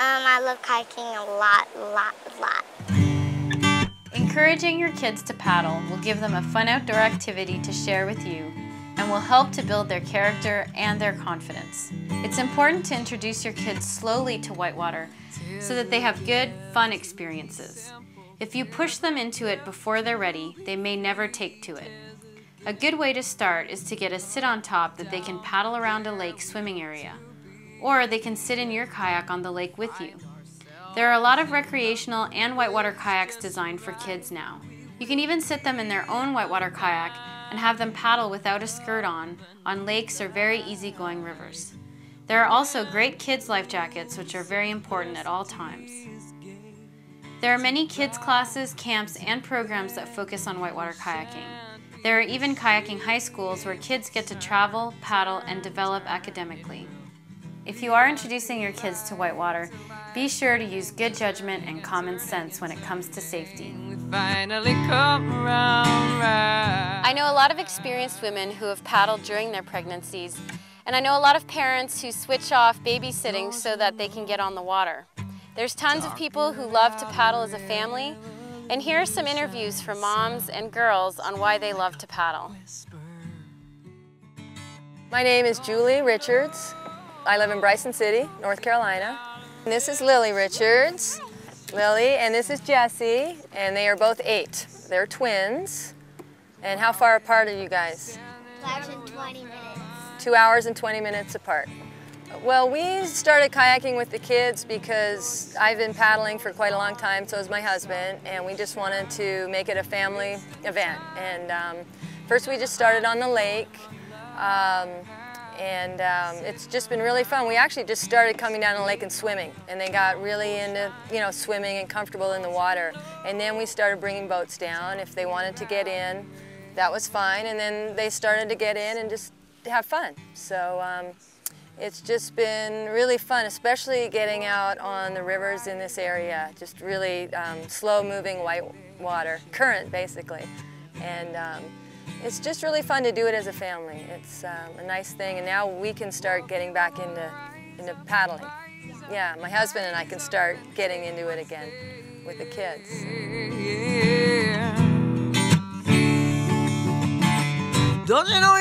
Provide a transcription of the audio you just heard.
Um, I love kayaking a lot, lot, lot. Encouraging your kids to paddle will give them a fun outdoor activity to share with you and will help to build their character and their confidence. It's important to introduce your kids slowly to whitewater so that they have good, fun experiences. If you push them into it before they're ready, they may never take to it. A good way to start is to get a sit on top that they can paddle around a lake swimming area or they can sit in your kayak on the lake with you. There are a lot of recreational and whitewater kayaks designed for kids now. You can even sit them in their own whitewater kayak and have them paddle without a skirt on on lakes or very easygoing rivers. There are also great kids life jackets which are very important at all times. There are many kids classes, camps, and programs that focus on whitewater kayaking. There are even kayaking high schools where kids get to travel, paddle, and develop academically. If you are introducing your kids to whitewater, be sure to use good judgment and common sense when it comes to safety. I know a lot of experienced women who have paddled during their pregnancies, and I know a lot of parents who switch off babysitting so that they can get on the water. There's tons of people who love to paddle as a family, and here are some interviews from moms and girls on why they love to paddle. My name is Julie Richards. I live in Bryson City, North Carolina. And this is Lily Richards, Lily, and this is Jesse, and they are both eight. They're twins. And how far apart are you guys? Two hours and 20 minutes. Two hours and 20 minutes apart. Well, we started kayaking with the kids because I've been paddling for quite a long time, so has my husband, and we just wanted to make it a family event. And um, first we just started on the lake. Um, and um, it's just been really fun. We actually just started coming down the lake and swimming, and they got really into, you know, swimming and comfortable in the water. And then we started bringing boats down if they wanted to get in. That was fine, and then they started to get in and just have fun. So um, it's just been really fun, especially getting out on the rivers in this area. Just really um, slow-moving white water, current basically. And um, it's just really fun to do it as a family. It's um, a nice thing, and now we can start getting back into, into paddling. Yeah, my husband and I can start getting into it again with the kids. Don't you know